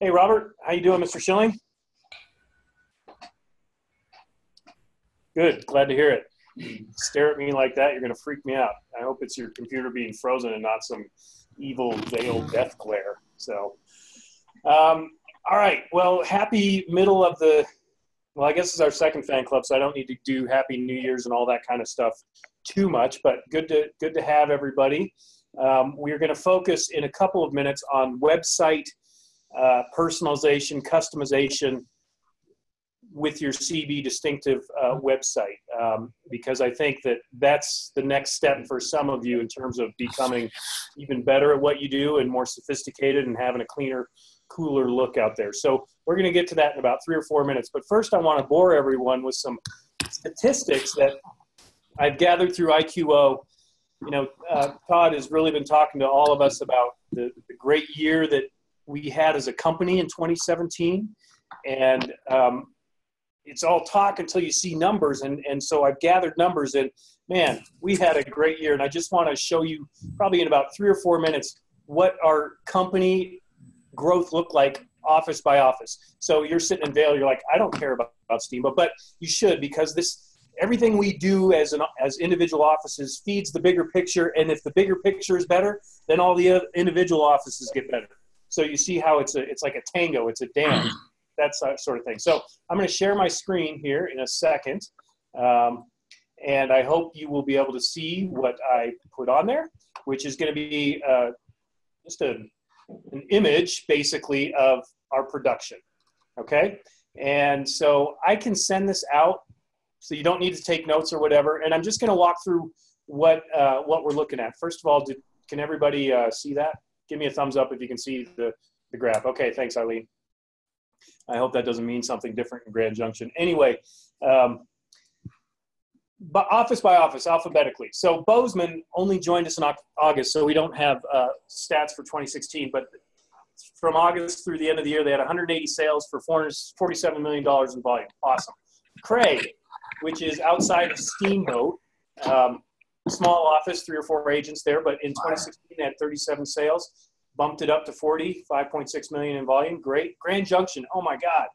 Hey, Robert, how you doing, Mr. Schilling? Good, glad to hear it. Stare at me like that, you're going to freak me out. I hope it's your computer being frozen and not some evil veiled death glare. So, um, all right. Well, happy middle of the. Well, I guess it's our second fan club, so I don't need to do Happy New Year's and all that kind of stuff too much. But good to good to have everybody. Um, we're going to focus in a couple of minutes on website uh, personalization, customization with your CB distinctive uh, website, um, because I think that that's the next step for some of you in terms of becoming even better at what you do and more sophisticated and having a cleaner, cooler look out there. So we're going to get to that in about three or four minutes. But first, I want to bore everyone with some statistics that I've gathered through IQO. You know, uh, Todd has really been talking to all of us about the, the great year that we had as a company in 2017. And um, it's all talk until you see numbers. And, and so I've gathered numbers and man, we had a great year. And I just want to show you probably in about three or four minutes what our company growth looked like office by office. So you're sitting in Vail, you're like, I don't care about, about Steamboat, but you should because this everything we do as an as individual offices feeds the bigger picture. And if the bigger picture is better, then all the individual offices get better. So you see how it's a it's like a tango, it's a dance, that sort of thing. So I'm going to share my screen here in a second, um, and I hope you will be able to see what I put on there, which is going to be uh, just a an image basically of our production. Okay, and so I can send this out, so you don't need to take notes or whatever. And I'm just going to walk through what uh, what we're looking at. First of all, did, can everybody uh, see that? Give me a thumbs up if you can see the, the graph. Okay, thanks, Eileen. I hope that doesn't mean something different in Grand Junction. Anyway, um, but office by office, alphabetically. So Bozeman only joined us in August, so we don't have uh, stats for 2016. But from August through the end of the year, they had 180 sales for $47 million in volume. Awesome. Craig, which is outside of Steamboat, um, small office, three or four agents there, but in 2016 they had 37 sales, bumped it up to 40, 5.6 million in volume. Great. Grand Junction, oh my God,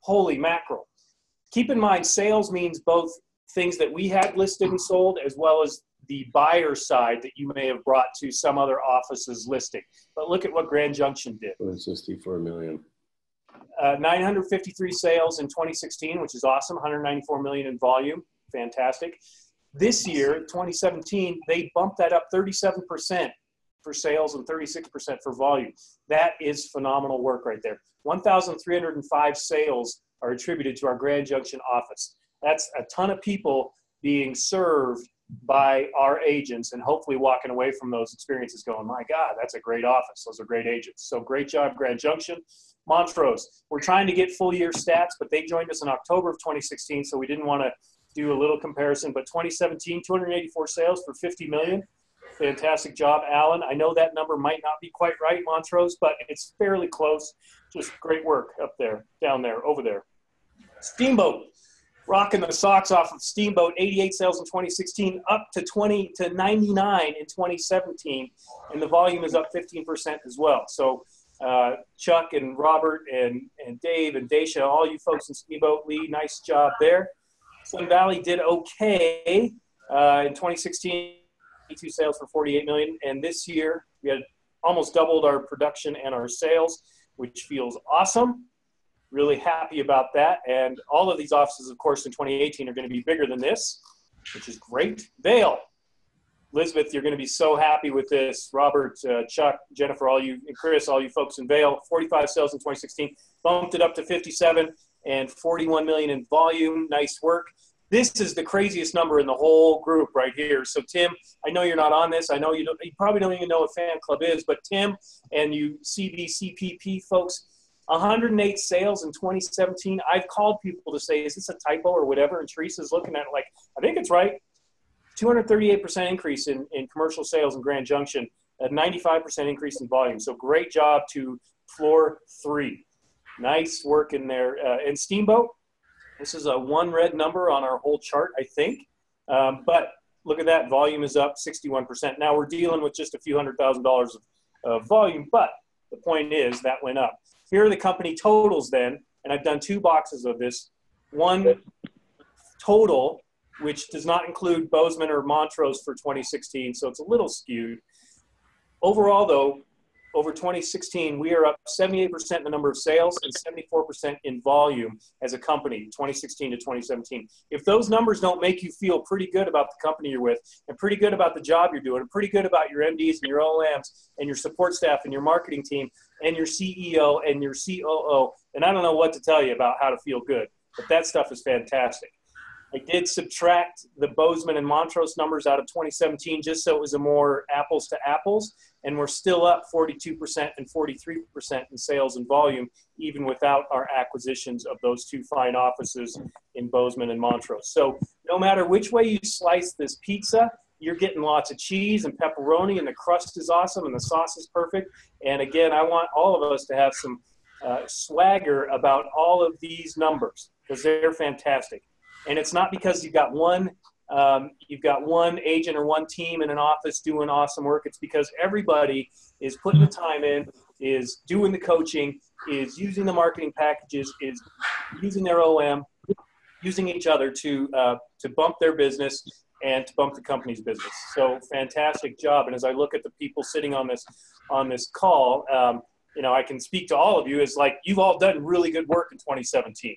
holy mackerel. Keep in mind, sales means both things that we had listed and sold, as well as the buyer side that you may have brought to some other office's listing. But look at what Grand Junction did. 64 million. Uh, 953 sales in 2016, which is awesome. 194 million in volume, fantastic. This year, 2017, they bumped that up 37% for sales and 36% for volume. That is phenomenal work right there. 1,305 sales are attributed to our Grand Junction office. That's a ton of people being served by our agents and hopefully walking away from those experiences going, my God, that's a great office. Those are great agents. So great job, Grand Junction. Montrose, we're trying to get full year stats, but they joined us in October of 2016, so we didn't want to do a little comparison, but 2017, 284 sales for 50 million. Fantastic job, Alan. I know that number might not be quite right, Montrose, but it's fairly close. Just great work up there, down there, over there. Steamboat, rocking the socks off of Steamboat. 88 sales in 2016, up to 20 to 99 in 2017, and the volume is up 15% as well. So uh, Chuck and Robert and, and Dave and Daisha, all you folks in Steamboat, Lee, nice job there. Sun Valley did okay uh, in 2016, two sales for 48 million, and this year we had almost doubled our production and our sales, which feels awesome. Really happy about that, and all of these offices, of course, in 2018 are going to be bigger than this, which is great. Vail, Elizabeth, you're going to be so happy with this. Robert, uh, Chuck, Jennifer, all you, and Chris, all you folks in Vail, 45 sales in 2016, bumped it up to 57 and 41 million in volume. Nice work. This is the craziest number in the whole group right here. So Tim, I know you're not on this. I know you, don't, you probably don't even know what fan club is, but Tim and you CBCPP folks, 108 sales in 2017. I've called people to say, is this a typo or whatever? And Teresa's looking at it like, I think it's right. 238% increase in, in commercial sales in Grand Junction, a 95% increase in volume. So great job to floor three. Nice work in there. Uh, and Steamboat, this is a one red number on our whole chart, I think. Um, but look at that, volume is up 61%. Now we're dealing with just a few hundred thousand dollars of, of volume, but The point is that went up. Here are the company totals then, and I've done two boxes of this. One total, which does not include Bozeman or Montrose for 2016, so it's a little skewed. Overall, though, over 2016, we are up 78% in the number of sales and 74% in volume as a company, 2016 to 2017. If those numbers don't make you feel pretty good about the company you're with and pretty good about the job you're doing and pretty good about your MDs and your OMs and your support staff and your marketing team and your CEO and your COO, and I don't know what to tell you about how to feel good. But that stuff is fantastic. I did subtract the Bozeman and Montrose numbers out of 2017 just so it was a more apples to apples, and we're still up 42% and 43% in sales and volume, even without our acquisitions of those two fine offices in Bozeman and Montrose. So no matter which way you slice this pizza, you're getting lots of cheese and pepperoni, and the crust is awesome, and the sauce is perfect. And again, I want all of us to have some uh, swagger about all of these numbers because they're fantastic and it's not because you've got one um, you've got one agent or one team in an office doing awesome work. It's because everybody is putting the time in, is doing the coaching, is using the marketing packages, is using their OM, using each other to uh, to bump their business and to bump the company's business. So fantastic job. And as I look at the people sitting on this on this call, um, you know, I can speak to all of you as like you've all done really good work in 2017.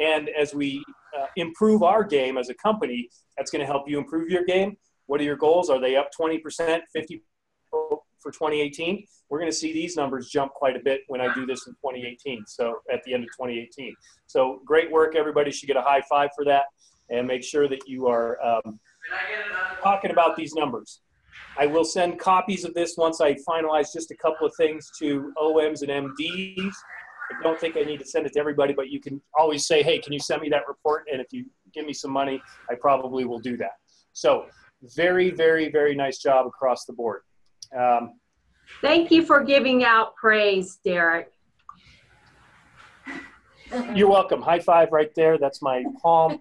And as we uh, improve our game as a company, that's going to help you improve your game. What are your goals? Are they up 20%, 50 for 2018? We're going to see these numbers jump quite a bit when I do this in 2018. So at the end of 2018. So great work. Everybody should get a high five for that and make sure that you are um, talking about these numbers. I will send copies of this once I finalize just a couple of things to OMs and MDs I don't think I need to send it to everybody, but you can always say, hey, can you send me that report? And if you give me some money, I probably will do that. So very, very, very nice job across the board. Um, Thank you for giving out praise, Derek. You're welcome. High five right there. That's my palm.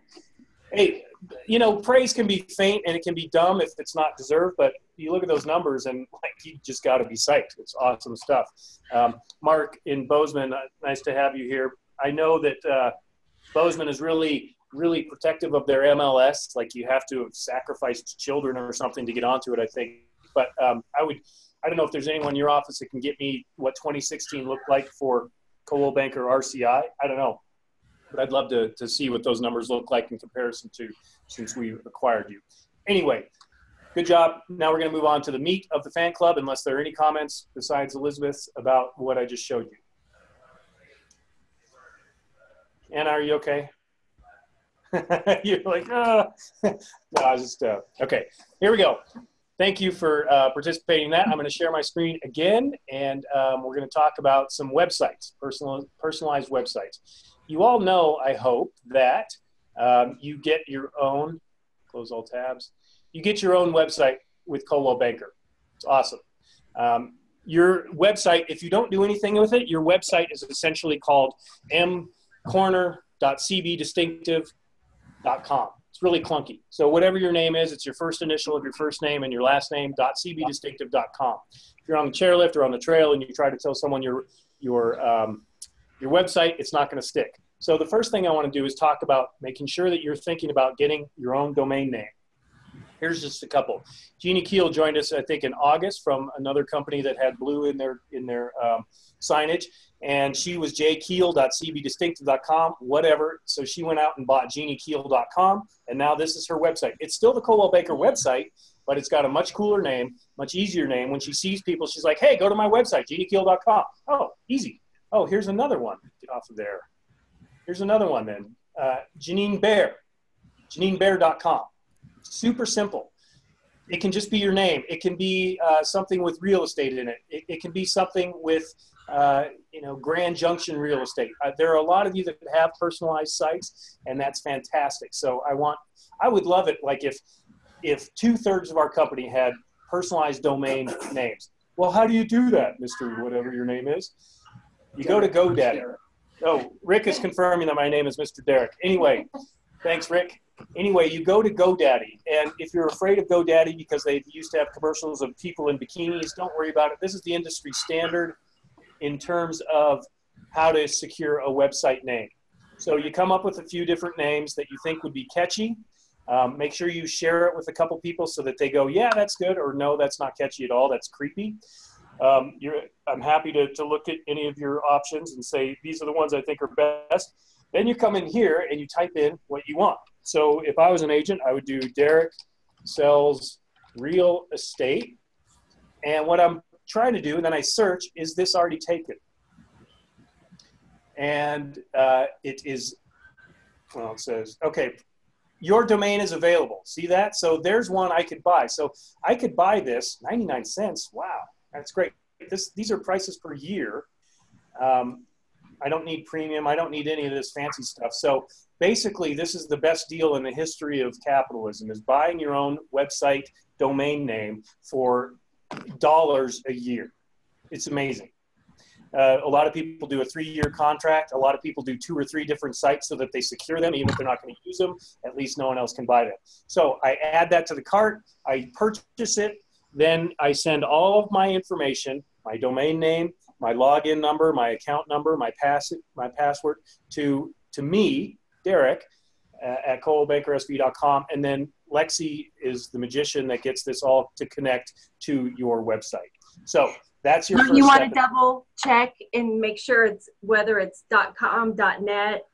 Hey, you know, praise can be faint and it can be dumb if it's not deserved, but you look at those numbers and like you just got to be psyched. It's awesome stuff. Um, Mark in Bozeman, uh, nice to have you here. I know that uh, Bozeman is really, really protective of their MLS. Like you have to have sacrificed children or something to get onto it, I think. But um, I would, I don't know if there's anyone in your office that can get me what 2016 looked like for Coldwell Banker RCI. I don't know but I'd love to, to see what those numbers look like in comparison to since we acquired you. Anyway, good job. Now we're going to move on to the meat of the fan club, unless there are any comments besides Elizabeth's about what I just showed you. Anna, are you okay? You're like, oh. no, I just, uh, okay. Here we go. Thank you for uh, participating in that. I'm going to share my screen again, and um, we're going to talk about some websites, personal, personalized websites. You all know, I hope, that um, you get your own, close all tabs, you get your own website with Coldwell Banker. It's awesome. Um, your website, if you don't do anything with it, your website is essentially called mcorner.cbdistinctive.com. It's really clunky. So whatever your name is, it's your first initial of your first name and your last name, .cbdistinctive.com. If you're on the chairlift or on the trail and you try to tell someone your, your, um, your website, it's not going to stick. So the first thing I want to do is talk about making sure that you're thinking about getting your own domain name. Here's just a couple. Jeannie Keel joined us, I think, in August from another company that had blue in their in their um, signage, and she was jkeel.cbdistinctive.com, whatever. So she went out and bought jeanniekeel.com, and now this is her website. It's still the Coldwell Banker website, but it's got a much cooler name, much easier name. When she sees people, she's like, "Hey, go to my website, jeanniekeel.com." Oh, easy. Oh, here's another one. Get off of there. Here's another one then. Uh, Janine Bear, JanineBear.com super simple. It can just be your name. It can be uh, something with real estate in it. It, it can be something with, uh, you know, Grand Junction real estate. Uh, there are a lot of you that have personalized sites, and that's fantastic. So I want, I would love it. Like if, if two thirds of our company had personalized domain names. Well, how do you do that, Mister Whatever your name is? You go to GoDaddy. Oh, Rick is confirming that my name is Mr. Derek. Anyway, thanks, Rick anyway, you go to GoDaddy, and if you're afraid of GoDaddy because they used to have commercials of people in bikinis, don't worry about it. This is the industry standard. in terms of how to secure a website name. So you come up with a few different names that you think would be catchy. Um, make sure you share it with a couple people so that they go, yeah, that's good, or no, that's not catchy at all, that's creepy. Um, I'm happy to, to look at any of your options and say, these are the ones I think are best. Then you come in here and you type in what you want. So if I was an agent, I would do Derek sells real estate. And what I'm trying to do, and then I search, is this already taken? And uh, it is, well, it says, okay, your domain is available. See that? So there's one I could buy. So I could buy this, 99 cents. Wow, that's great. This, these are prices per year. Um, I don't need premium. I don't need any of this fancy stuff. So basically, this is the best deal in the history of capitalism: is buying your own website domain name for dollars a year. It's amazing. Uh, a lot of people do a three-year contract. A lot of people do two or three different sites so that they secure them, even if they're not going to use them. At least no one else can buy them. So I add that to the cart. I purchase it. Then I send all of my information, my domain name, my login number, my account number, my pass my password to to me, Derek, uh, at coldwellbakersv.com, and then Lexi is the magician that gets this all to connect to your website. So that's your. you want to double check and make sure it's whether it's dot .com, dot .net.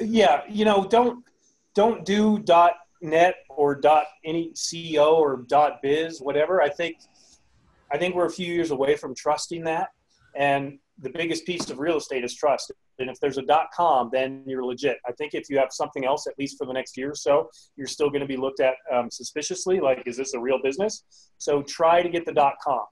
Yeah, you know, don't don't do dot .net or dot .any CEO or dot .biz, whatever. I think I think we're a few years away from trusting that. And the biggest piece of real estate is trust. And if there's a dot com, then you're legit. I think if you have something else, at least for the next year or so, you're still going to be looked at um, suspiciously. Like, is this a real business? So try to get the dot com.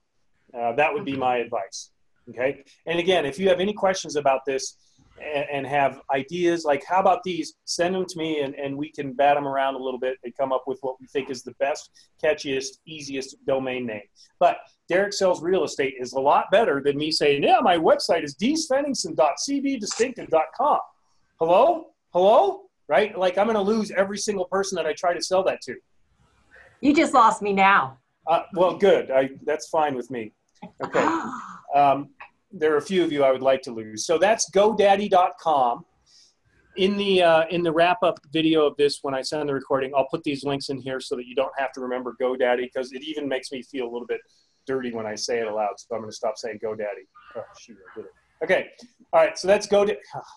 Uh, that would be my advice. Okay. And again, if you have any questions about this, and, have ideas like how about these send them to me and, and we can bat them around a little bit and come up with what we think is the best catchiest easiest domain name but Derek Sells Real Estate is a lot better than me saying, yeah, my website is dsvenningson.cbdistinctive.com. Hello? Hello? Right? Like I'm going to lose every single person that I try to sell that to. You just lost me now. Uh, well, good. I, that's fine with me. Okay. Um, there are a few of you I would like to lose. So that's GoDaddy.com. In the uh, in the wrap up video of this, when I send the recording, I'll put these links in here so that you don't have to remember GoDaddy because it even makes me feel a little bit dirty when I say it aloud, so I'm going to stop saying GoDaddy. Oh, shoot, I did it. Okay, all right, so that's go.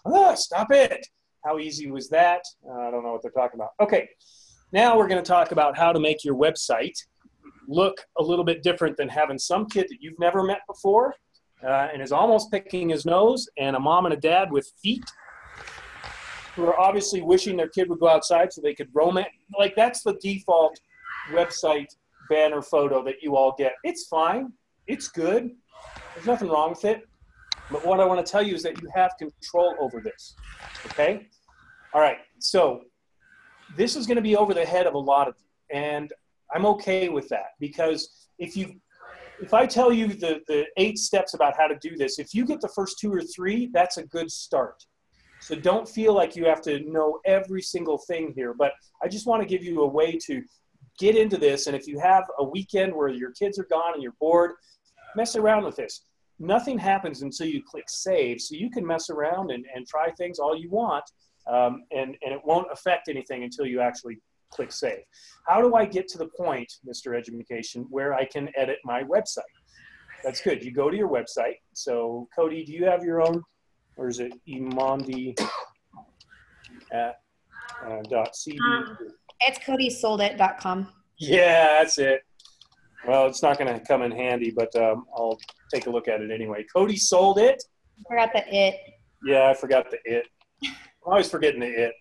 Oh, stop it. How easy was that? Uh, I don't know what they're talking about. Okay, now we're going to talk about how to make your website look a little bit different than having some kid that you've never met before uh, and is almost picking his nose, and a mom and a dad with feet who are obviously wishing their kid would go outside so they could roam it. Like that's the default website banner photo that you all get. It's fine. It's good. There's nothing wrong with it. But what I want to tell you is that you have control over this. Okay? All right. So this is going to be over the head of a lot of you. And I'm okay with that because if you if I tell you the, the eight steps about how to do this, if you get the first two or three, that's a good start. So don't feel like you have to know every single thing here, but I just want to give you a way to get into this. And if you have a weekend where your kids are gone and you're bored, mess around with this. Nothing happens until you click save. So you can mess around and, and try things all you want. Um, and, and it won't affect anything until you actually click save. How do I get to the point, Mr. Education, where I can edit my website? That's good. You go to your website. So Cody, do you have your own, or is it Imandi at uh, dot cb? Um, it's codysoldit.com. Yeah, that's it. Well, it's not going to come in handy, but um, I'll take a look at it anyway. Cody sold it. Forgot the it. Yeah, I forgot the it. I'm always forgetting the it.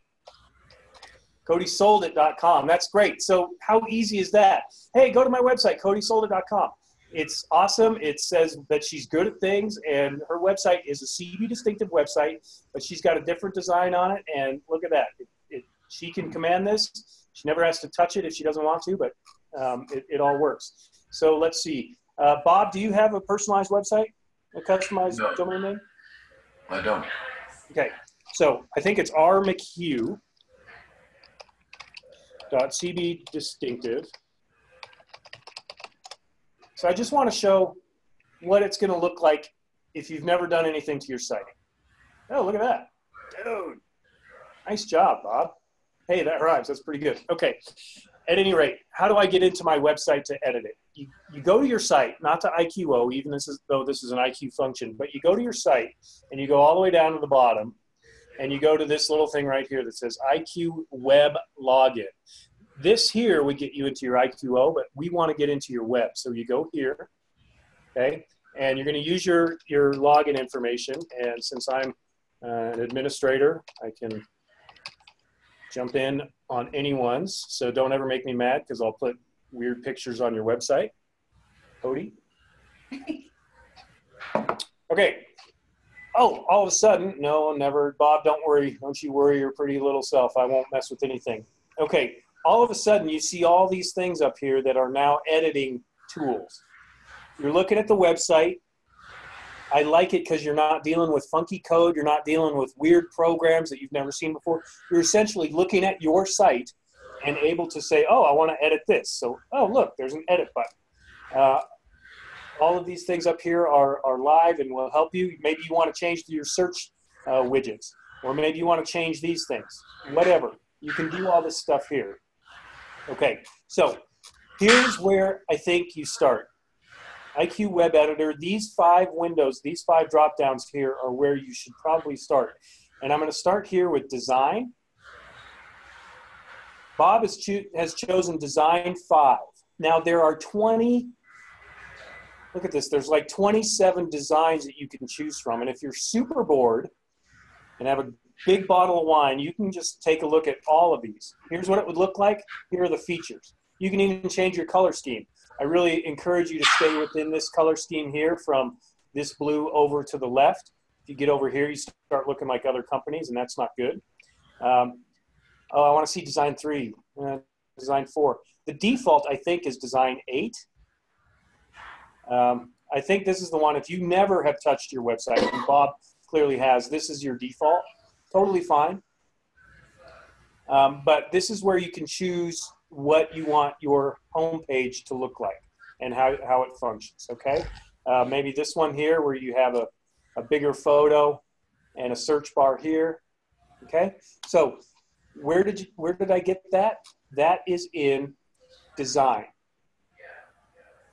CodySoldIt.com. That's great. So, how easy is that? Hey, go to my website, CodySoldIt.com. It's awesome. It says that she's good at things, and her website is a CB distinctive website, but she's got a different design on it. And look at that. It, it, she can command this she never has to touch it if she doesn't want to, but um, it, it, all works. So let's see. Uh, Bob, do you have a personalized website, a customized no. domain name? I don't. Okay, so I think it's R McHugh CB distinctive. So I just want to show what it's going to look like if you've never done anything to your site. Oh, look at that. Dude, nice job, Bob. Hey, that rhymes. That's pretty good. Okay. At any rate, how do I get into my website to edit it? You, you go to your site, not to IQO, even this is, though this is an IQ function, but you go to your site and you go all the way down to the bottom and you go to this little thing right here that says IQ Web Login. This here would get you into your IQO, but we want to get into your web. So you go here, okay, and you're going to use your, your login information. And since I'm uh, an administrator, I can jump in on anyone's. So don't ever make me mad because I'll put weird pictures on your website. Cody? Okay. Oh, all of a sudden, no, never. Bob, don't worry. Don't you worry your pretty little self. I won't mess with anything. Okay. All of a sudden, you see all these things up here that are now editing tools. You're looking at the website. I like it because you're not dealing with funky code. You're not dealing with weird programs that you've never seen before. You're essentially looking at your site and able to say, oh, I want to edit this. So, oh, look, there's an edit button. Uh, all of these things up here are, are live and will help you. Maybe you want to change your search uh, widgets, or maybe you want to change these things. Whatever. You can do all this stuff here. Okay, so here's where I think you start. IQ Web Editor, these five windows, these five drop downs here are where you should probably start. And I'm going to start here with design. Bob has, cho has chosen design five. Now there are 20, look at this, there's like 27 designs that you can choose from. And if you're super bored and have a big bottle of wine, you can just take a look at all of these. Here's what it would look like. Here are the features. You can even change your color scheme. I really encourage you to stay within this color scheme here from this blue over to the left. If you get over here, you start looking like other companies, and that's not good. Um, oh, I want to see design three, uh, design four. The default, I think, is design eight. Um, I think this is the one, if you never have touched your website, and Bob clearly has, this is your default. Totally fine. Um, but this is where you can choose what you want your homepage to look like and how, how it functions, okay? Uh, maybe this one here where you have a, a bigger photo and a search bar here, okay? So where did, you, where did I get that? That is in design,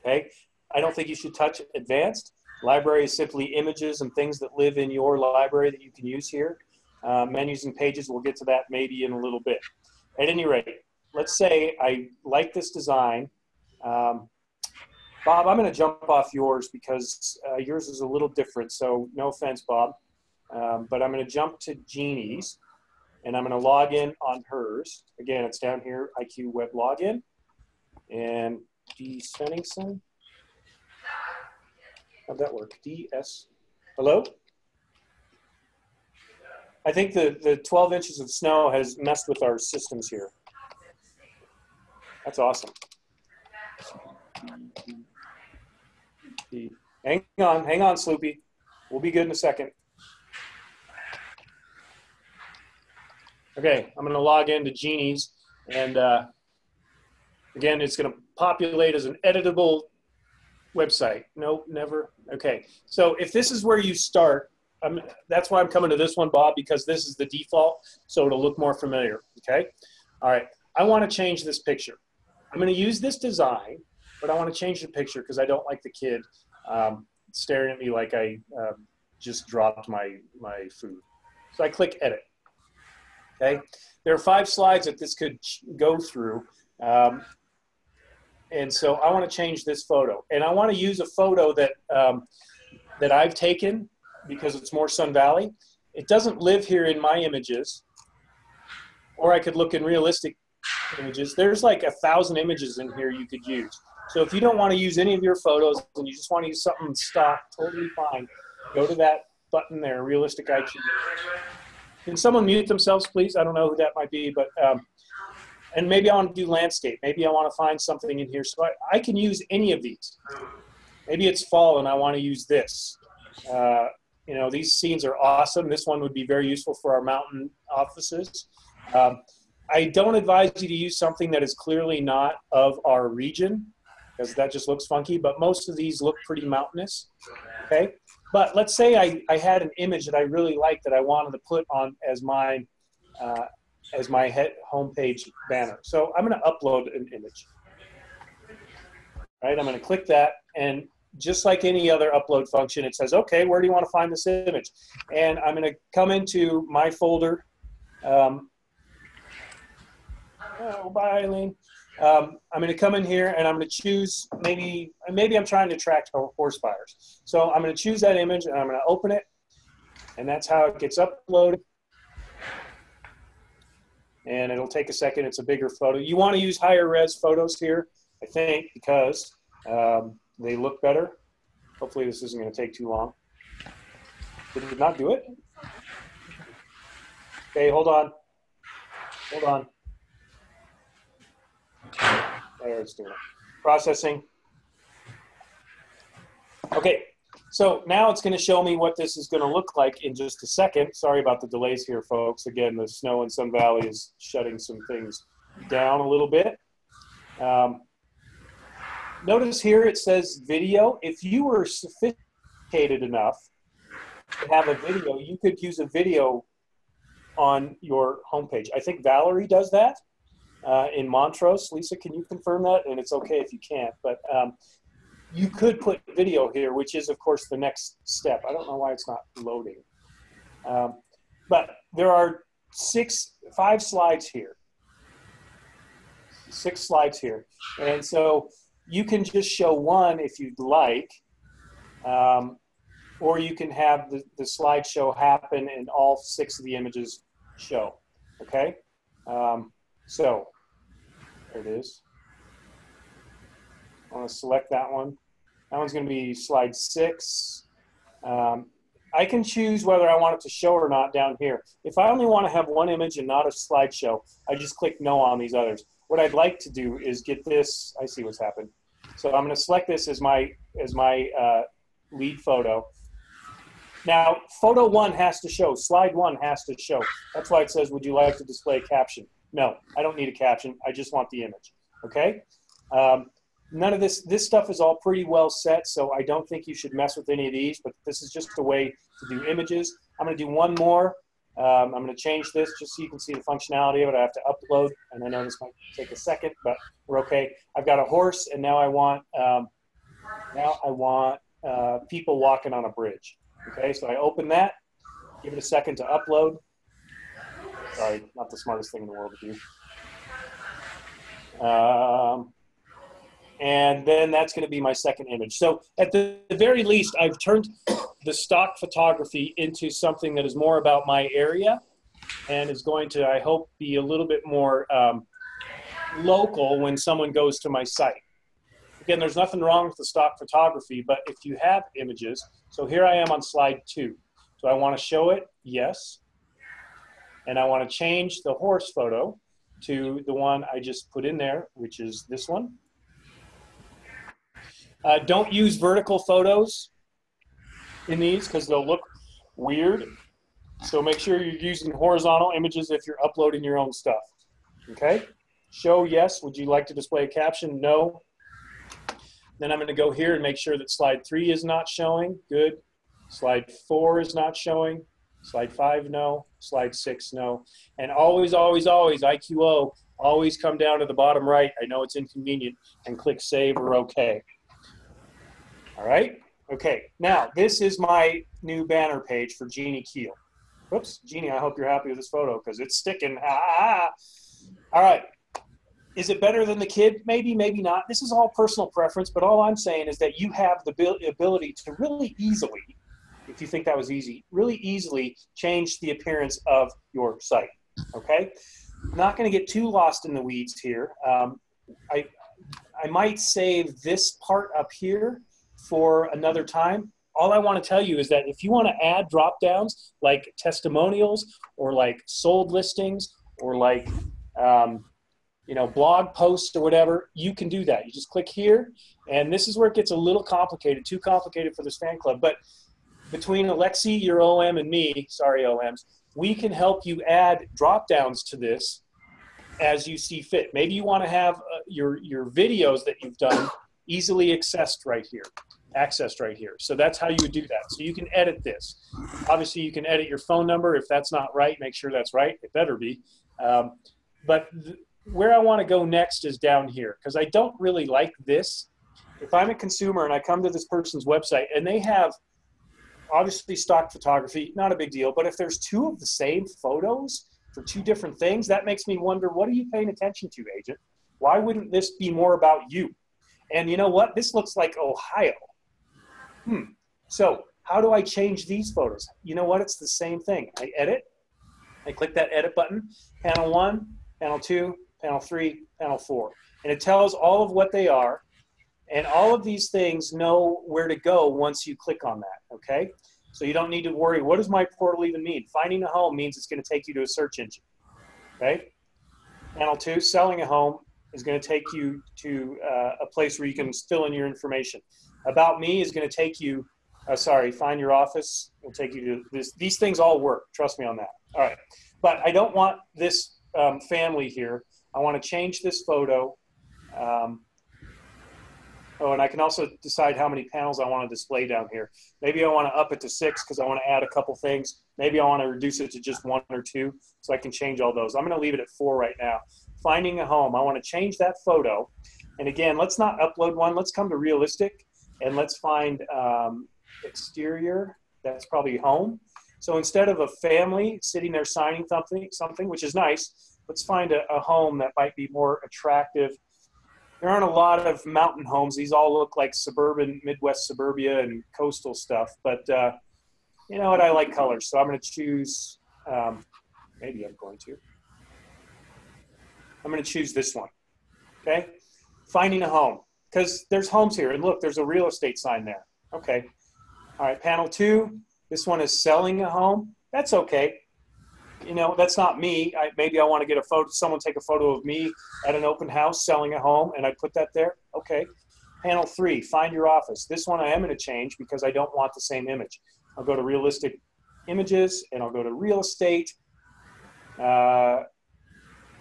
okay? I don't think you should touch advanced. Library is simply images and things that live in your library that you can use here. Uh, menus and pages, we'll get to that maybe in a little bit. At any rate, let's say I like this design. Um, Bob, I'm going to jump off yours because uh, yours is a little different. So no offense, Bob. Um, but I'm going to jump to Jeannie's and I'm going to log in on hers. Again, it's down here, IQ Web Login. And D. Svenningson. How'd that work? DS. Hello? I think the, the 12 inches of snow has messed with our systems here. That's awesome. Hang on, hang on, Sloopy. We'll be good in a second. Okay, I'm going to log into Jeannie's and uh, again, it's going to populate as an editable website. Nope, never. Okay, so if this is where you start, I'm, that's why I'm coming to this one, Bob, because this is the default, so it'll look more familiar. Okay, all right. I want to change this picture. I'm going to use this design, but I want to change the picture because I don't like the kid um, staring at me like I um, just dropped my, my food. So I click edit. Okay, there are five slides that this could go through. Um, and so I want to change this photo. And I want to use a photo that, um, that I've taken because it's more Sun Valley. It doesn't live here in my images. Or I could look in realistic images. There's like a thousand images in here you could use. So if you don't want to use any of your photos and you just want to use something stock, totally fine. Go to that button there, Realistic IQ. Can someone mute themselves, please? I don't know who that might be, but um, and maybe I want to do landscape. Maybe I want to find something in here. So I, I can use any of these. Maybe it's fall and I want to use this. Uh, you know, these scenes are awesome. This one would be very useful for our mountain offices. Um, I don't advise you to use something that is clearly not of our region. because that just looks funky. But most of these look pretty mountainous. Okay. But let's say I, I had an image that I really liked that I wanted to put on as my uh, as my head homepage banner. So I'm going to upload an image. Right. I'm going to click that and just like any other upload function, it says, okay, where do you want to find this image? And I'm going to come into my folder. Um, oh, bye, Eileen. Um, I'm going to come in here and I'm going to choose maybe, maybe I'm trying to track horse buyers. So I'm going to choose that image and I'm going to open it. And that's how it gets uploaded. And it'll take a second. It's a bigger photo. You want to use higher res photos here, I think, because um, they look better. Hopefully this isn't going to take too long. Did it not do it? Okay, hold on. Hold on. There it's doing it. Processing. Okay, so now it's going to show me what this is going to look like in just a second. Sorry about the delays here, folks. Again, the snow in Sun Valley is shutting some things down a little bit. Um, notice here it says video. If you were sophisticated enough to have a video, you could use a video on your homepage. I think Valerie does that uh, in Montrose. Lisa, can you confirm that? And it's okay if you can't, but um, you could put video here, which is, of course, the next step. I don't know why it's not loading. Um, but there are six, five slides here. Six slides here. And so you can just show one if you'd like, um, or you can have the, the slideshow happen and all six of the images show. Okay? Um, so, there it is. I want to select that one. That one's going to be slide six. Um, I can choose whether I want it to show or not down here. If I only want to have one image and not a slideshow, I just click no on these others. What I'd like to do is get this, I see what's happened. So I'm going to select this as my, as my uh, lead photo. Now, photo one has to show, slide one has to show. That's why it says, would you like to display a caption? No, I don't need a caption. I just want the image, okay? Um, none of this, this stuff is all pretty well set, so I don't think you should mess with any of these, but this is just a way to do images. I'm gonna do one more. Um, I'm gonna change this just so you can see the functionality of it. I have to upload, and I know this might take a second, but we're okay. I've got a horse, and now I want, um, now I want uh, people walking on a bridge. Okay, so I open that, give it a second to upload. Sorry, not the smartest thing in the world to do. Um, and then that's going to be my second image. So at the very least, I've turned the stock photography into something that is more about my area and is going to, I hope, be a little bit more um, local when someone goes to my site. Again, there's nothing wrong with the stock photography, but if you have images, so here I am on slide two. Do I want to show it? Yes. And I want to change the horse photo to the one I just put in there, which is this one. Uh, don't use vertical photos in these because they'll look weird. So make sure you're using horizontal images if you're uploading your own stuff. Okay? Show yes. Would you like to display a caption? No. Then I'm going to go here and make sure that slide three is not showing. Good. Slide four is not showing. Slide five, no. Slide six, no. And always, always, always, IQO, always come down to the bottom right. I know it's inconvenient and click save or okay. All right. Okay. Now, this is my new banner page for Jeannie Keel. Whoops. Jeannie, I hope you're happy with this photo because it's sticking. Ah. All right. Is it better than the kid? Maybe, maybe not. This is all personal preference, but all I'm saying is that you have the ability to really easily, if you think that was easy, really easily change the appearance of your site. Okay? Not going to get too lost in the weeds here. Um, I, I might save this part up here for another time. All I want to tell you is that if you want to add drop downs like testimonials or like sold listings or like um, you know blog posts or whatever, you can do that. You just click here, and this is where it gets a little complicated, too complicated for this fan club. But between Alexi, your OM, and me, sorry OMs, we can help you add drop downs to this as you see fit. Maybe you want to have uh, your your videos that you've done easily accessed right here, accessed right here. So that's how you would do that. So you can edit this. Obviously, you can edit your phone number. If that's not right, make sure that's right. It better be. Um, but where I want to go next is down here because I don't really like this. If I'm a consumer and I come to this person's website and they have obviously stock photography, not a big deal, but if there's two of the same photos for two different things, that makes me wonder what are you paying attention to, agent? Why wouldn't this be more about you? And you know what? This looks like Ohio. Hmm. So, how do I change these photos? You know what? It's the same thing. I edit, I click that edit button, panel one, panel two, panel three, panel four. And it tells all of what they are. And all of these things know where to go once you click on that, okay? So you don't need to worry, what does my portal even mean? Finding a home means it's going to take you to a search engine, okay? Panel two, selling a home is going to take you to uh, a place where you can fill in your information. About me is going to take you, uh, sorry, find your office will take you to this. These things all work. Trust me on that. All right. But I don't want this um, family here. I want to change this photo. Um, oh, and I can also decide how many panels I want to display down here. Maybe I want to up it to six because I want to add a couple things. Maybe I want to reduce it to just one or two so I can change all those. I'm going to leave it at four right now. Finding a home. I want to change that photo. And again, let's not upload one. Let's come to realistic and let's find um, exterior. That's probably home. So instead of a family sitting there signing something, something which is nice, let's find a, a home that might be more attractive. There aren't a lot of mountain homes. These all look like suburban, Midwest suburbia and coastal stuff. But uh, you know what? I like colors, so I'm going to choose. Um, maybe I'm going to. I'm going to choose this one. Okay, finding a home because there's homes here, and look, there's a real estate sign there. Okay, all right. Panel two. This one is selling a home. That's okay. You know, that's not me. I, maybe I want to get a photo. Someone take a photo of me at an open house selling a home, and I put that there. Okay. Panel three. Find your office. This one I am going to change because I don't want the same image. I'll go to realistic images, and I'll go to real estate. Uh,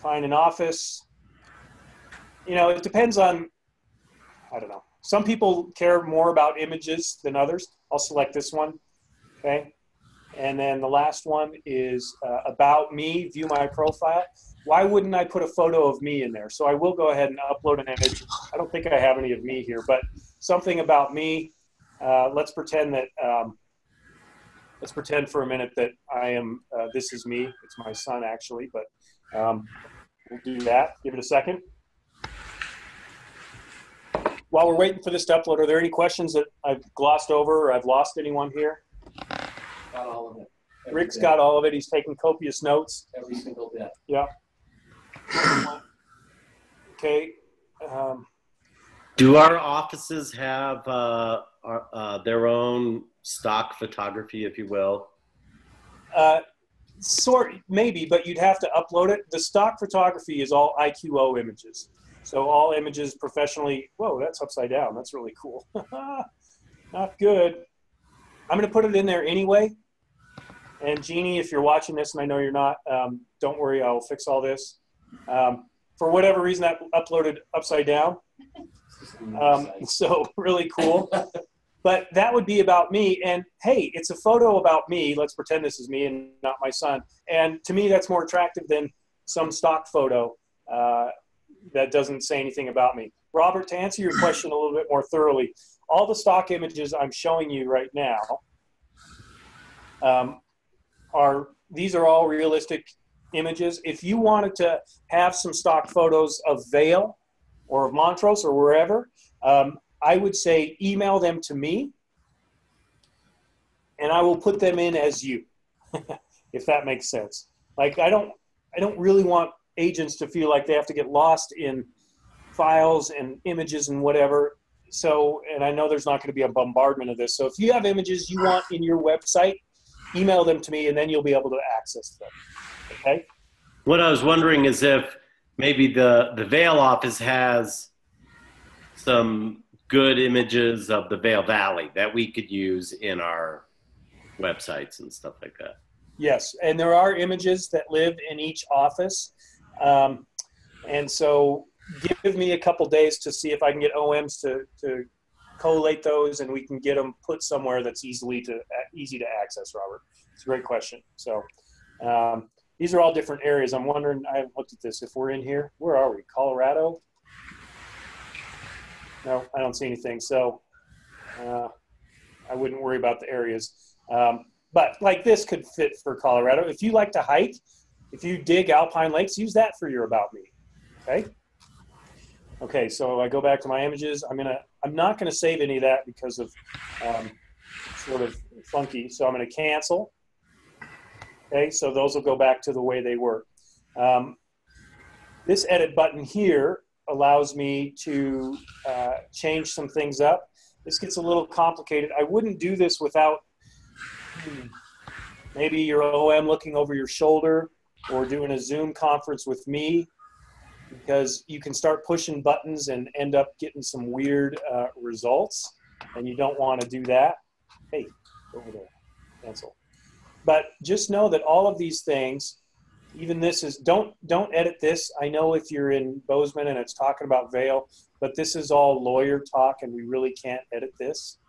find an office. You know, it depends on, I don't know. Some people care more about images than others. I'll select this one. Okay. And then the last one is uh, about me, view my profile. Why wouldn't I put a photo of me in there? So I will go ahead and upload an image. I don't think I have any of me here, but something about me. Uh, let's pretend that, um, let's pretend for a minute that I am, uh, this is me. It's my son actually, but um, we'll do that. Give it a second. While we're waiting for this to upload, are there any questions that I've glossed over or I've lost anyone here? Got all of it. Every Rick's bit, got all of it. He's taking copious notes. Every single bit. Yeah. Okay. Um, Do our offices have uh, our, uh, their own stock photography, if you will? uh, sort maybe, but you'd have to upload it. The stock photography is all IQO images. So all images professionally. Whoa, that's upside down. That's really cool. Not good. I'm going to put it in there anyway. And Jeannie, if you're watching this, and I know you're not, um, don't worry, I'll fix all this. Um, for whatever reason, that uploaded upside down. Um, so really cool. But that would be about me. And hey, it's a photo about me. Let's pretend this is me and not my son. And to me, that's more attractive than some stock photo uh, that doesn't say anything about me. Robert, to answer your question a little bit more thoroughly, all the stock images I'm showing you right now um, are these are all realistic images. If you wanted to have some stock photos of Vail or of Montrose or wherever, um, I would say email them to me and I will put them in as you, if that makes sense. Like I don't, I don't really want agents to feel like they have to get lost in files and images and whatever. So, and I know there's not going to be a bombardment of this. So if you have images you want in your website, email them to me and then you'll be able to access them. Okay. What I was wondering is if maybe the the Vail office has some good images of the Vail Valley that we could use in our websites and stuff like that. Yes, and there are images that live in each office, um, and so give me a couple days to see if I can get OMs to, to collate those and we can get them put somewhere that's easily to easy to access. Robert, it's a great question. So um, these are all different areas. I'm wondering. I haven't looked at this. If we're in here, where are we? Colorado? No, I don't see anything. So uh, I wouldn't worry about the areas. Um, but like this could fit for Colorado. If you like to hike, if you dig alpine lakes, use that for your about me. Okay. Okay, so I go back to my images. I'm gonna. I'm not gonna save any of that because of um, sort of funky. So I'm gonna cancel. Okay, so those will go back to the way they were. Um, this edit button here allows me to uh, change some things up. This gets a little complicated. I wouldn't do this without hmm, maybe your OM looking over your shoulder or doing a Zoom conference with me because you can start pushing buttons and end up getting some weird uh, results, and you don't want to do that. Hey, over there, cancel. But just know that all of these things, even this is don't don't edit this. I know if you're in Bozeman and it's talking about Vail, but this is all lawyer talk, and we really can't edit this.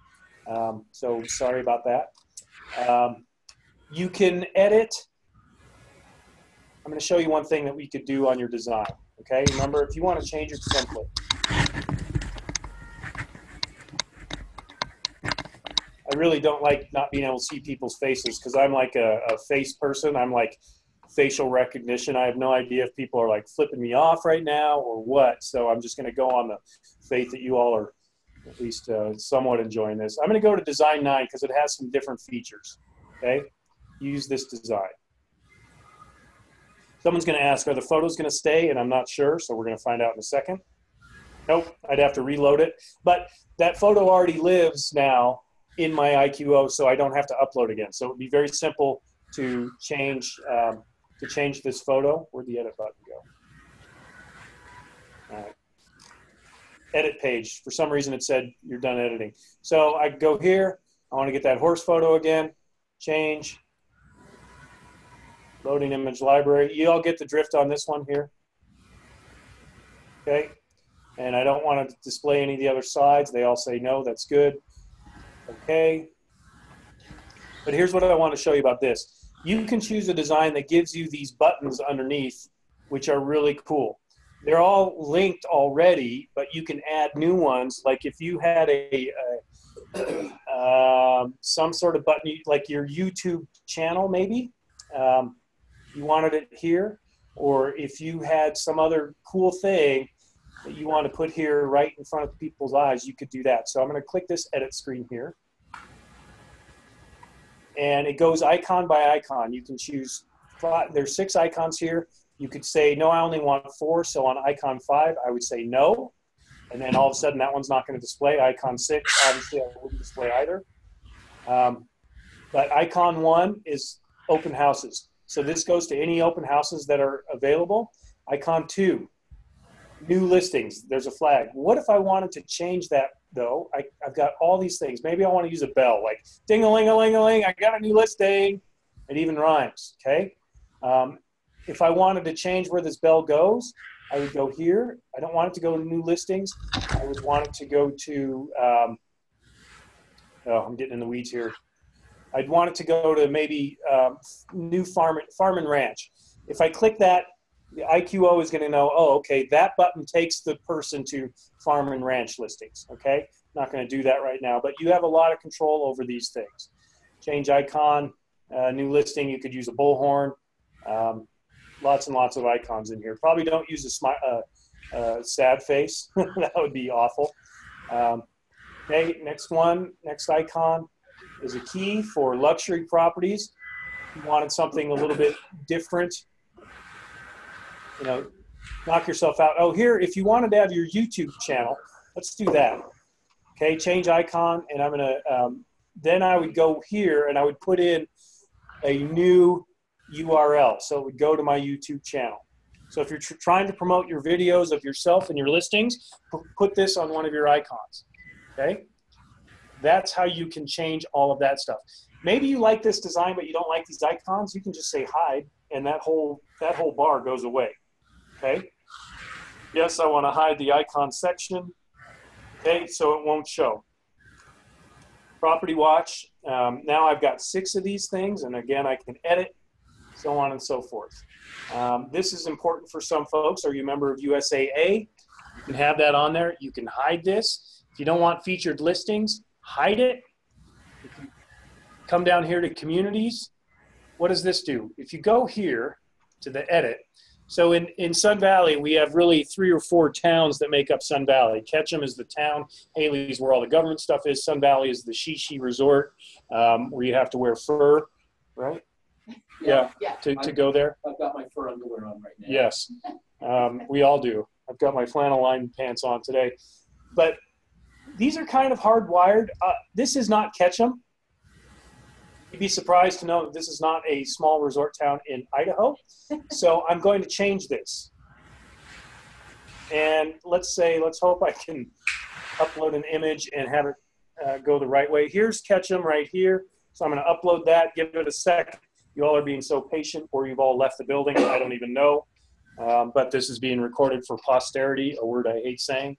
Um, so sorry about that. Um, you can edit. I'm going to show you one thing that we could do on your design. Okay, remember if you want to change your template. I really don't like not being able to see people's faces because I'm like a, a, face person. I'm like facial recognition. I have no idea if people are like flipping me off right now or what. So I'm just going to go on the faith that you all are at least uh, somewhat enjoying this. I'm going to go to design nine because it has some different features. Okay, use this design. Someone's going to ask, are the photos going to stay? And I'm not sure, so we're going to find out in a second. Nope, I'd have to reload it. But that photo already lives now in my IQO, so I don't have to upload again. So it would be very simple to change um, to change this photo. Where'd the edit button go? All right. Edit page. For some reason, it said you're done editing. So I go here. I want to get that horse photo again. Change. Loading image library. You all get the drift on this one here. Okay. And I don't want to display any of the other sides. They all say no, that's good. Okay. But here's what I want to show you about this. You can choose a design that gives you these buttons underneath, which are really cool. They're all linked already, but you can add new ones. Like if you had a, a um, some sort of button, like your YouTube channel, maybe, um, you wanted it here, or if you had some other cool thing that you want to put here right in front of people's eyes, you could do that. So I'm going to click this edit screen here. And it goes icon by icon. You can choose, five, there's six icons here. You could say, no, I only want four. So on icon five, I would say no. And then all of a sudden that one's not going to display. Icon six, obviously I wouldn't display either. Um, but icon one is open houses. So this goes to any open houses that are available. Icon two, new listings. There's a flag. What if I wanted to change that though? I, have got all these things. Maybe I want to use a bell, like ding a ling a ling a ling. I got a new listing. It even rhymes. Okay. Um, if I wanted to change where this bell goes, I would go here. I don't want it to go to new listings. I would want it to go to. Um, oh, I'm getting in the weeds here. I'd want it to go to maybe um, new farm, farm and ranch. If I click that, the IQO is going to know, oh, okay, that button takes the person to farm and ranch listings. Okay, not going to do that right now, but you have a lot of control over these things. Change icon, uh, new listing. You could use a bullhorn. Um, lots and lots of icons in here. Probably don't use a smile, uh, uh, sad face. that would be awful. Um, okay, next one, next icon is a key for luxury properties. You wanted something a little bit different, you know, knock yourself out. Oh, here, if you wanted to have your YouTube channel, let's do that. Okay, change icon, and I'm gonna, um, then I would go here and I would put in a new URL. So it would go to my YouTube channel. So if you're tr trying to promote your videos of yourself and your listings, put this on one of your icons. Okay? That's how you can change all of that stuff. Maybe you like this design, but you don't like these icons. You can just say hide, and that whole that whole bar goes away. Okay. Yes, I want to hide the icon section. Okay, so it won't show. Property watch. Um, now I've got six of these things, and again, I can edit, so on and so forth. Um, this is important for some folks. Are you a member of USAA? You can have that on there. You can hide this. If you don't want featured listings, hide it. Come down here to communities, what does this do? If you go here to the edit, so in, in Sun Valley, we have really three or four towns that make up Sun Valley. Ketchum is the town. Hailey's where all the government stuff is. Sun Valley is the Shishi resort um, where you have to wear fur, right? Yeah, Yeah. to, to go there. I've got my fur underwear on right now. Yes, um, we all do. I've got my flannel lined pants on today, but these are kind of hardwired. Uh, this is not Ketchum. You'd be surprised to know that this is not a small resort town in Idaho. So I'm going to change this. And let's say, let's hope I can upload an image and have it uh, go the right way. Here's Ketchum right here. So I'm going to upload that, give it a sec. You all are being so patient, or you've all left the building. I don't even know. Um, but this is being recorded for posterity, a word I hate saying.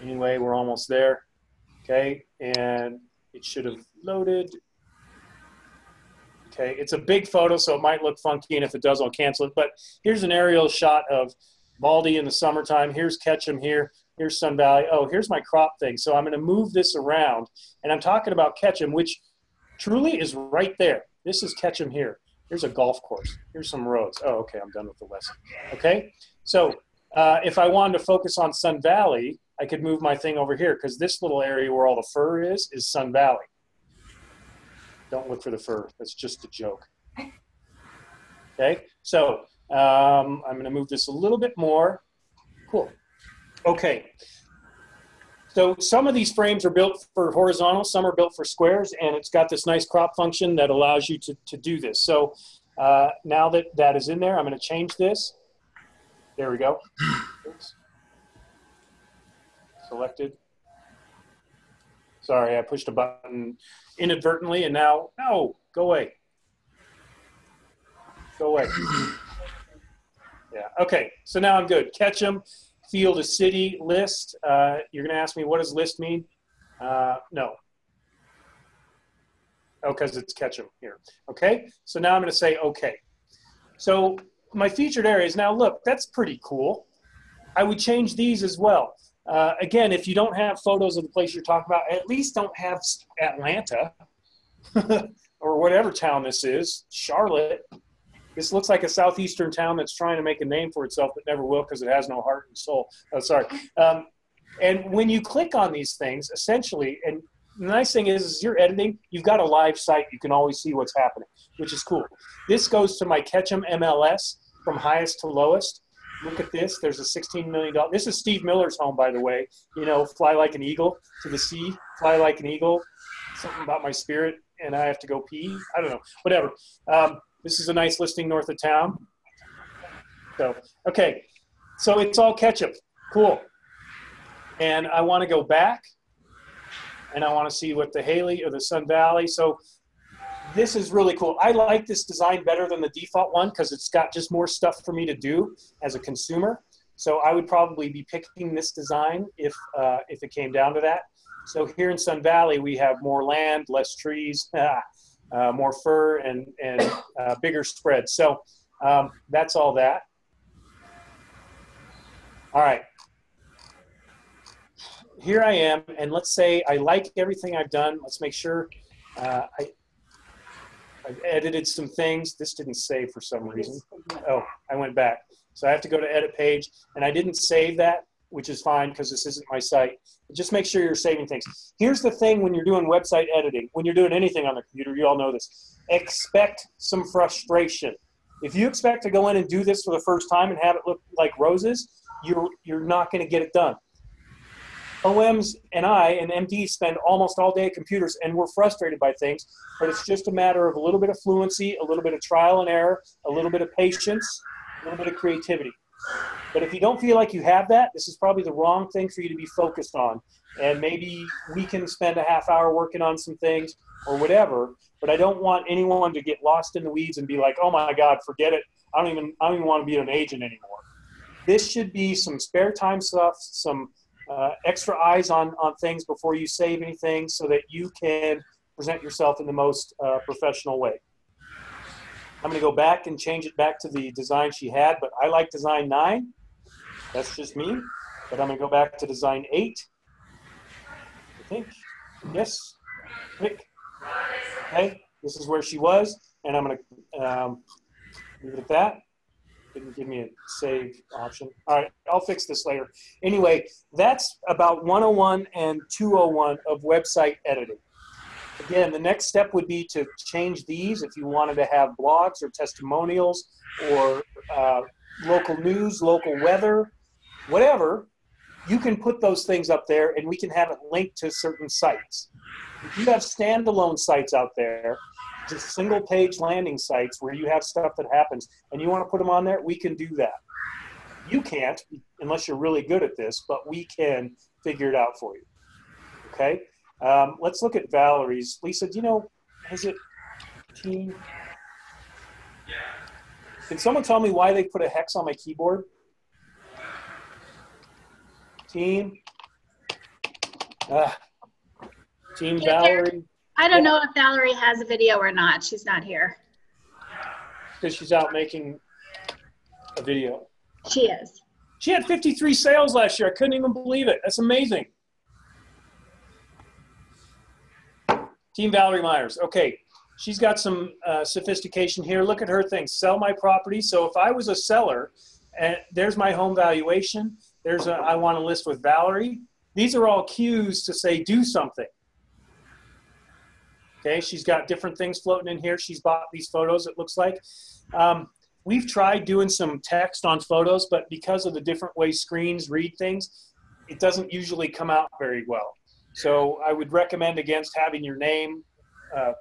Anyway, we're almost there. Okay, and it should have loaded. Okay, it's a big photo, so it might look funky, and if it does, I'll cancel it. But here's an aerial shot of Baldy in the summertime. Here's Ketchum here. Here's Sun Valley. Oh, here's my crop thing. So I'm going to move this around, and I'm talking about Ketchum, which truly is right there. This is Ketchum here. Here's a golf course. Here's some roads. Oh, okay, I'm done with the lesson. Okay, so uh, if I wanted to focus on Sun Valley, I could move my thing over here because this little area where all the fur is is Sun Valley. Don't look for the fur. That's just a joke. Okay, so um, I'm going to move this a little bit more. Cool. Okay. So some of these frames are built for horizontal, some are built for squares, and it's got this nice crop function that allows you to, to do this. So uh, now that that is in there, I'm going to change this. There we go. Oops. Selected. Sorry, I pushed a button inadvertently, and now, no, go away. Go away. Yeah, okay, so now I'm good. Ketchum, field a city, list. Uh, you're to ask me, what does list mean? Uh, no. Oh, because it's Ketchum here. Okay, so now I'm to say okay. So my featured areas, now look, that's pretty cool. I would change these as well. Uh, again, if you don't have photos of the place you're talking about, at least don't have Atlanta or whatever town this is, Charlotte. This looks like a southeastern town that's trying to make a name for itself, but never will because it has no heart and soul. Oh, sorry. Um, and when you click on these things, essentially, and the nice thing is, is you're editing, you've got a live site. You can always see what's happening, which is cool. This goes to my Ketchum MLS from highest to lowest. Look at this. There's a $16 million. This is Steve Miller's home, by the way. You know, fly like an eagle to the sea, fly like an eagle. Something about my spirit, and I have to go pee. I don't know. Whatever. Um, this is a nice listing north of town. So, okay. So it's all Ketchum. Cool. And I want to go back and I want to see what the Hailey or the Sun Valley. So this is really cool. I like this design better than the default one because it's got just more stuff for me to do as a consumer. So I would probably be picking this design if uh, if it came down to that. So here in Sun Valley, we have more land, less trees, uh, more fur, and and uh, bigger spread. So um, that's all that. All right. Here I am, and let's say I like everything I've done. Let's make sure uh, I, I've edited some things. This didn't save for some reason. Oh, I went back. So I have to go to edit page, and I didn't save that, which is fine because this isn't my site. Just make sure you're saving things. Here's the thing when you're doing website editing, when you're doing anything on the computer, you all know this. Expect some frustration. If you expect to go in and do this for the first time and have it look like roses, you're you're not going to get it done. OMs and I and MDs spend almost all day at computers and we're frustrated by things, but it's just a matter of a little bit of fluency, a little bit of trial and error, a little bit of patience, a little bit of creativity. But if you don't feel like you have that, this is probably the wrong thing for you to be focused on. And maybe we can spend a half hour working on some things or whatever, but I don't want anyone to get lost in the weeds and be like, oh my God, forget it. I don't even, I don't even want to be an agent anymore. this should be some spare time stuff, some uh, extra eyes on, on things before you save anything so that you can present yourself in the most uh, professional way. I'm going to go back and change it back to the design she had, but I like design nine. That's just me. But I'm going to go back to design eight. I think. Yes. Click. Okay. This is where she was. And I'm going to um, leave it at that. Didn't give me a save option. All right. I'll fix this later. Anyway, that's about 101 and 201 of website editing. Again, the next step would be to change these if you wanted to have blogs or testimonials or uh, local news, local weather, whatever. You can put those things up there and we can have it linked to certain sites. If you have standalone sites out there, just single page landing sites where you have stuff that happens and you want to put them on there, we can do that. You can't unless you're really good at this, but we can figure it out for you. Okay? Um, let's look at Valerie's. Lisa, do you know, is it team? Can someone tell me why they put a hex on my keyboard? Team. Uh, team Valerie, I don't know if Valerie has a video or not. She's not here. because she's out making a video. She is. She had 53 sales last year. I couldn't even believe it. That's amazing. Team Valerie Myers. Okay, she's got some uh, sophistication here. Look at her thing. Sell my property. So if I was a seller, and there's my home valuation. There's a I want to list with Valerie. These are all cues to say do something. Okay, she's got different things floating in here. She's bought these photos. It looks like. Um, we've tried doing some text on photos, but because of the different way screens read things, it doesn't usually come out very well. So I would recommend against having your name uh,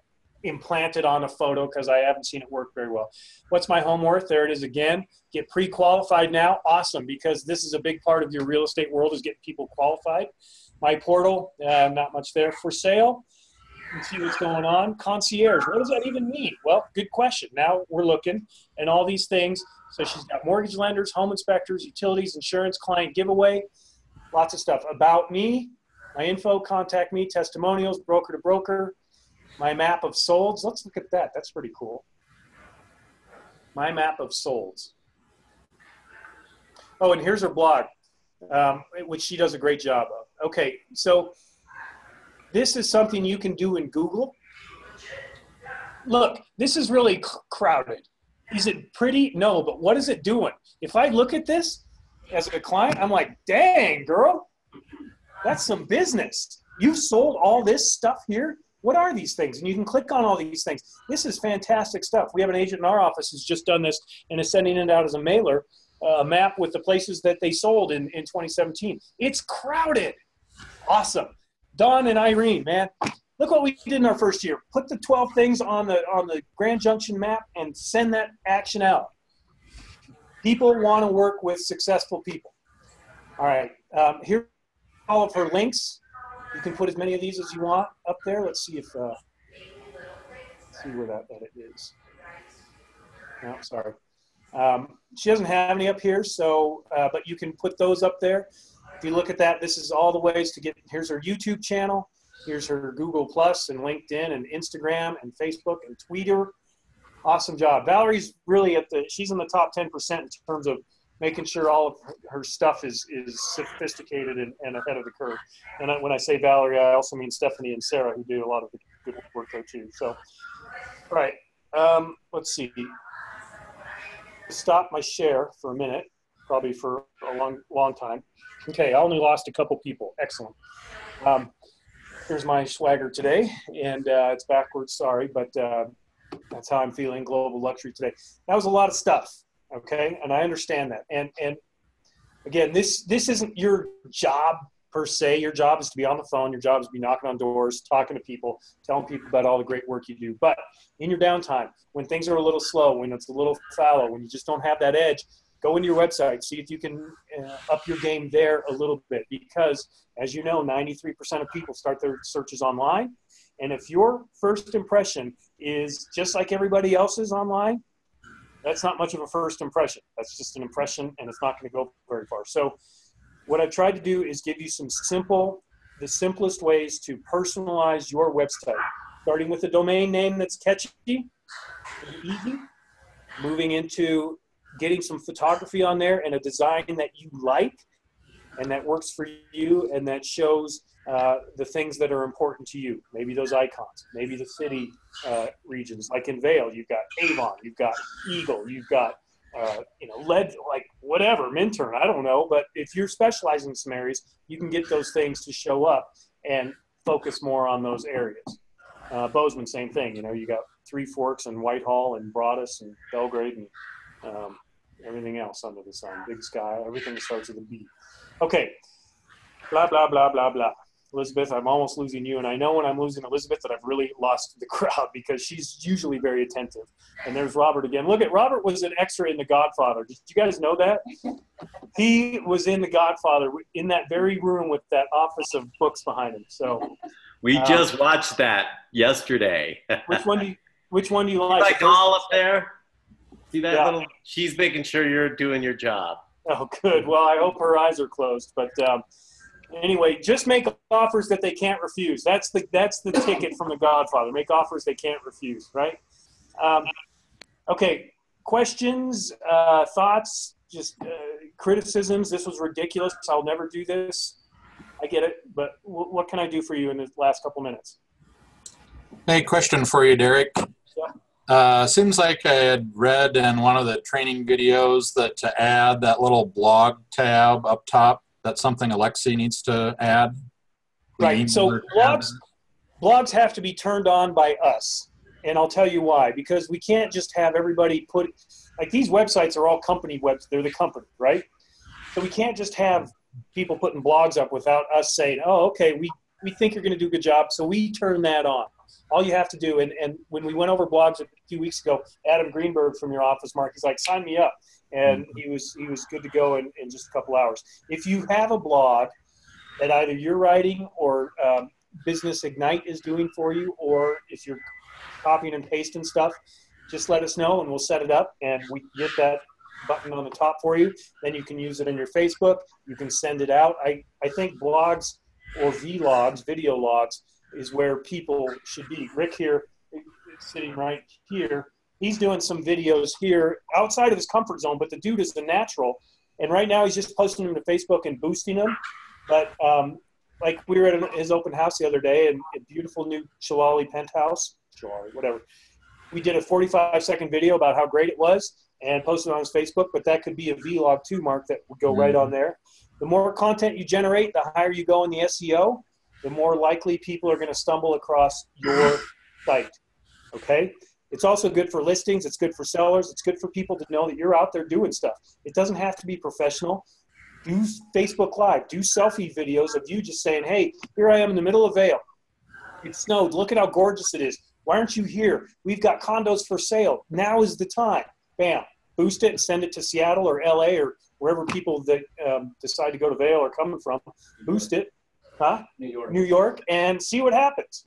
implanted on a photo because I haven't seen it work very well. What's my home worth? There it is again. Get pre-qualified now. Awesome, because this is a big part of your real estate world is getting people qualified. My portal, uh, not much there for sale. Can see what's going on. Concierge, what does that even mean? Well, good question. Now we're looking and all these things. So she's got mortgage lenders, home inspectors, utilities, insurance, client giveaway, lots of stuff. About me, my info, contact me, testimonials, broker to broker, my map of solds. Let's look at that. That's pretty cool. My map of solds. Oh, and here's her blog, um, which she does a great job of. Okay, so this is something you can do in Google. Look, this is really crowded. Is it pretty? No, but what is it doing? If I look at this as a client, I'm like, dang, girl, that's some business. You sold all this stuff here. What are these things? And you can click on all these things. This is fantastic stuff. We have an agent in our office who's just done this and is sending it out as a mailer, uh, a map with the places that they sold in, in 2017. It's crowded. Awesome. Don and Irene, man, look what we did in our first year. Put the 12 things on the on the Grand Junction map and send that action out. People want to work with successful people. All right, um, here all of her links. You can put as many of these as you want up there. Let's see if uh, see where that edit is. No, sorry. Um, she doesn't have any up here, so uh, but you can put those up there. If you look at that, this is all the ways to get. Here's her YouTube channel. Here's her Google Plus and LinkedIn and Instagram and Facebook and Twitter. Awesome job. Valerie's really at the. She's in the top 10% in terms of making sure all of her, stuff is is sophisticated and, and ahead of the curve. And when I say Valerie, I also mean Stephanie and Sarah, who do a lot of the good work there too. So, all right. Um, let's see. Stop my share for a minute, probably for a long, long time. Okay, I only lost a couple people. Excellent. Um, here's my swagger today, and uh, it's backwards. Sorry, but uh, that's how I'm feeling. Global luxury today. That was a lot of stuff. Okay, and I understand that. And and again, this this isn't your job per se. Your job is to be on the phone. Your job is to be knocking on doors, talking to people, telling people about all the great work you do. But in your downtime, when things are a little slow, when it's a little fallow, when you just don't have that edge, go into your website, see if you can uh, up your game there a little bit. Because as you know, 93% of people start their searches online. And if your first impression is just like everybody else's online, That's not much of a first impression. That's just an impression, and it's not going to go very far. So, what I've tried to do is give you some simple, the simplest ways to personalize your website, starting with a domain name that's catchy, easy, moving into getting some photography on there and a design that you like and that works for you and that shows uh, the things that are important to you. Maybe those icons, maybe the city uh, regions. Like in Vail, you've got Avon, you've got Eagle, you've got uh, you know lead, like whatever Minturn. I don't know, but if you're specializing in some areas, you can get those things to show up and focus more on those areas. Uh, Bozeman, same thing. You know, you got Three Forks and Whitehall and Broadus and Belgrade and um, everything else under the sun. Big Sky, everything that starts with a B. Okay, blah blah blah blah blah. Elizabeth, I'm almost losing you, and I know when I'm losing Elizabeth that I've really lost the crowd because she's usually very attentive. And there's Robert again. Look at Robert was an extra in The Godfather. Did you guys know that? He was in The Godfather in that very room with that office of books behind him. So, We Um, just watched that yesterday. which one do you, which one do you like like? all up there? See that Yeah. little? She's making sure you're doing your job. Oh, good. Well, I hope her eyes are closed. But um, anyway, just make offers that they can't refuse. That's the that's the ticket from The Godfather. Make offers they can't refuse. Right? Um, okay. Questions, uh, thoughts, just uh, criticisms. This was ridiculous. I'll never do this. I get it. But w- what can I do for you in the last couple minutes? Hey, question for you, Derek. Uh, seems like I had read in one of the training videos that to add that little blog tab up top, that's something Alexi needs to add. Right, so blogs- blogs have to be turned on by us and i'll tell you why because we can't just have everybody put like these websites are all company webs they're the company right? So we can't just have people putting blogs up without us saying oh okay we we think you're going to do a good job so we turn that on all you have to do and, and when we went over blogs a few weeks ago adam greenberg from your office mark he's like sign me up and he was he was good to go in, in just a couple hours if you have a blog that either you're writing or um, Business Ignite is doing for you, or if you're copying and pasting stuff, just let us know and we'll set it up and we get that button on the top for you. Then you can use it in your Facebook. You can send it out. I, I think blogs or vlogs, video logs, is where people should be. Rick here, sitting right here, he's doing some videos here outside of his comfort zone, but the dude is the natural. And right now he's just posting them to Facebook and boosting them. But um, like we were at his open house the other day, and a beautiful new Chilali penthouse, Chilali, whatever. We did a 45 second video about how great it was and posted on his Facebook. But that could be a vlog too, Mark, that would go right on there. The more content you generate, the higher you go in the SEO, the more likely people are going to stumble across your site. Okay. It's also good for listings. It's good for sellers. It's good for people to know that you're out there doing stuff. It doesn't have to be professional do Facebook Live, do selfie videos of you just saying, hey, here I am in the middle of Vail. It snowed. Look at how gorgeous it is. Why aren't you here? We've got condos for sale. Now is the time. Bam. Boost it and send it to Seattle or LA or wherever people that um, decide to go to Vail are coming from. Boost it. Huh? New York. New York and see what happens.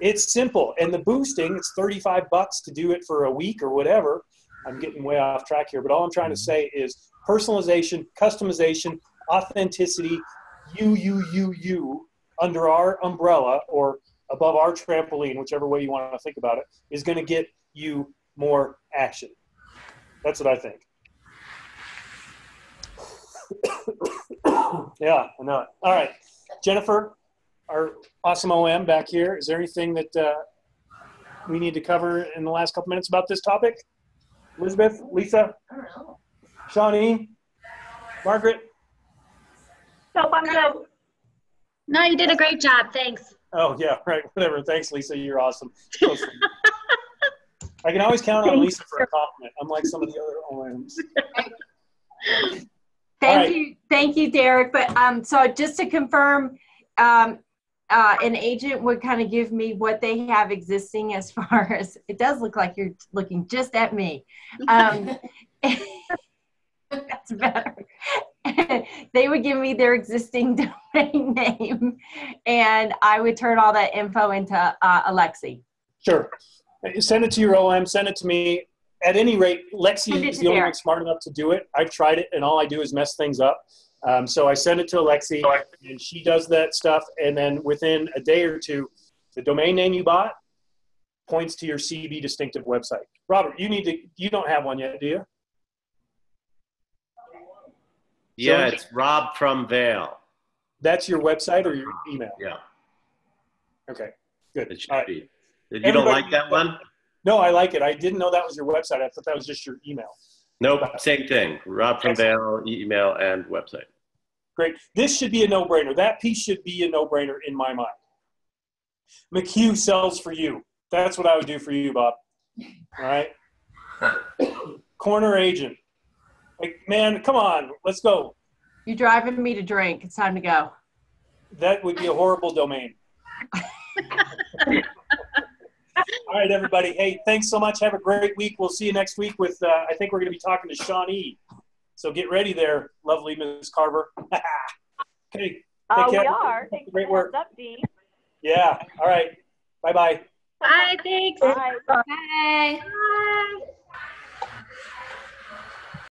It's simple. And the boosting, it's 35 bucks to do it for a week or whatever. I'm getting way off track here, but all I'm trying to say is personalization, customization, authenticity, you, you, you, you, under our umbrella or above our trampoline, whichever way you want to think about it, is going to get you more action. That's what I think. yeah, I know it. All right. Jennifer, our awesome OM back here, is there anything that uh, we need to cover in the last couple minutes about this topic? Elizabeth, Lisa, Shawnee, Margaret? Nope, I'm good. No, you did a great job. Thanks. Oh, yeah, right. Whatever. Thanks, Lisa. You're awesome. I can always count on Thanks. Lisa for a compliment, unlike some of the other OMs. Thank right. you, thank you, Derek. But um, so just to confirm, um, uh, an agent would kind of give me what they have existing as far as it does look like you're looking just at me. Um, that's better. they would give me their existing domain name, and I would turn all that info into uh, Alexi. Sure. Send it to your OM, send it to me. At any rate, Send Lexi it is to the only one smart enough to do it. I've tried it, and all I do is mess things up. Um, so I send it to Lexi, and she does that stuff. And then within a day or two, the domain name you bought points to your CB distinctive website. Robert, you need to. You don't have one yet, do you? Yeah, it's Rob from Vail. That's your website or your email? Yeah, Okay, good. it should All right. be. You don't like that one? No, I like it. I didn't know that was your website. I thought that was just your email. Nope, same thing. Rob from Vail, email and website. Great. This should be a no-brainer. That piece should be a no-brainer in my mind. McHugh sells for you. That's what I would do for you, Bob. All right. Corner agent. Like, man, come on, let's go. You're driving me to drink. It's time to go. That would be a horrible domain. All right, everybody. Hey, thanks so much. Have a great week. We'll see you next week with, uh, I think we're going to be talking to Shawnee. So get ready there, lovely Miss Carver. okay. Uh, we care. are. Thanks Great the work. up, Dee. Yeah. All right. Bye bye. Bye, thanks. Bye. Bye. Bye.